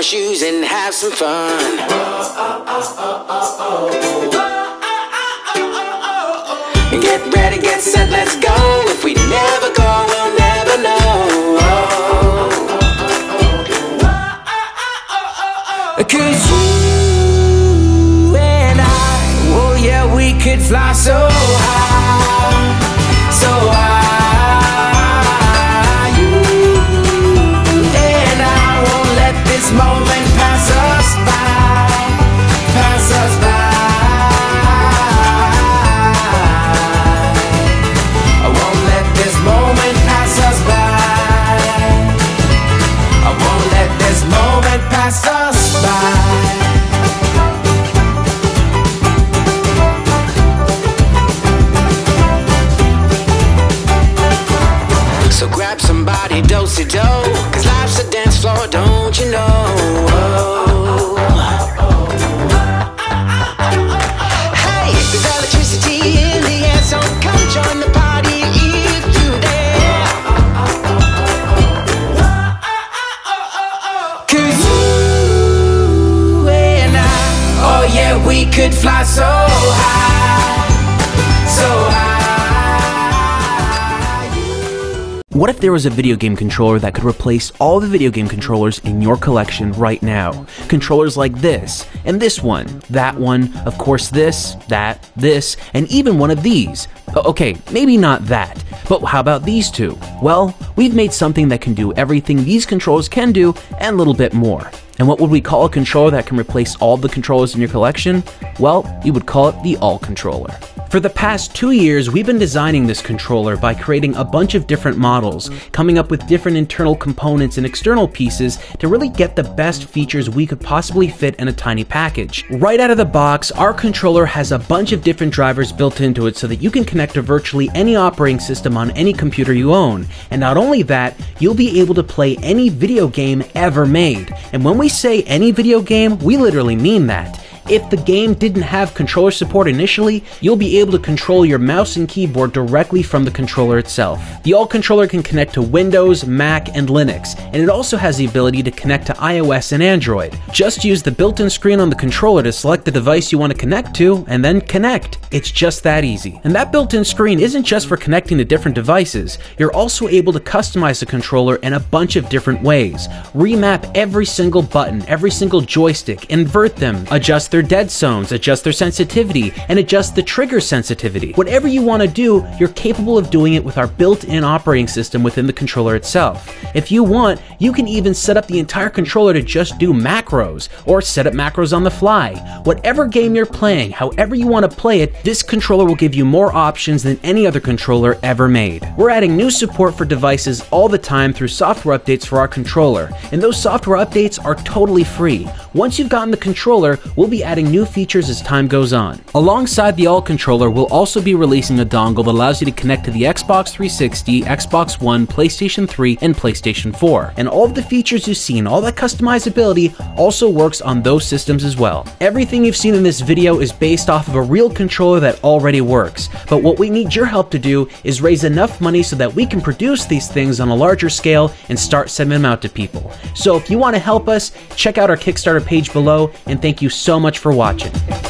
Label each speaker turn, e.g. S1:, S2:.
S1: off shoes and have some fun. Get ready, get set, let's go. If we never go, we'll never know. Cause you and I, oh yeah, we could fly so somebody, dose it do Cause life's a dance floor, don't you know? Hey,
S2: What if there was a video game controller that could replace all the video game controllers in your collection right now? Controllers like this, and this one, that one, of course this, that, this, and even one of these. Okay, maybe not that, but how about these two? Well, we've made something that can do everything these controllers can do and a little bit more. And what would we call a controller that can replace all the controllers in your collection? Well, we would call it the All Controller. For the past two years, we've been designing this controller by creating a bunch of different models, coming up with different internal components and external pieces to really get the best features we could possibly fit in a tiny package. Right out of the box, our controller has a bunch of different drivers built into it so that you can connect to virtually any operating system on any computer you own. And not only that, you'll be able to play any video game ever made. And when we say any video game, we literally mean that. If the game didn't have controller support initially, you'll be able to control your mouse and keyboard directly from the controller itself. The All controller can connect to Windows, Mac, and Linux, and it also has the ability to connect to iOS and Android. Just use the built-in screen on the controller to select the device you want to connect to, and then connect. It's just that easy. And that built-in screen isn't just for connecting to different devices. You're also able to customize the controller in a bunch of different ways. Remap every single button, every single joystick, invert them, adjust their dead zones, adjust their sensitivity, and adjust the trigger sensitivity. Whatever you want to do, you're capable of doing it with our built-in operating system within the controller itself. If you want, you can even set up the entire controller to just do macros, or set up macros on the fly. Whatever game you're playing, however you want to play it, this controller will give you more options than any other controller ever made. We're adding new support for devices all the time through software updates for our controller, and those software updates are totally free. Once you've gotten the controller, we'll be adding new features as time goes on. Alongside the All controller, we'll also be releasing a dongle that allows you to connect to the Xbox 360, Xbox One, PlayStation 3, and PlayStation 4. And all of the features you've seen, all that customizability, also works on those systems as well. Everything you've seen in this video is based off of a real controller that already works, but what we need your help to do is raise enough money so that we can produce these things on a larger scale and start sending them out to people. So if you want to help us, check out our Kickstarter page below, and thank you so much for watching.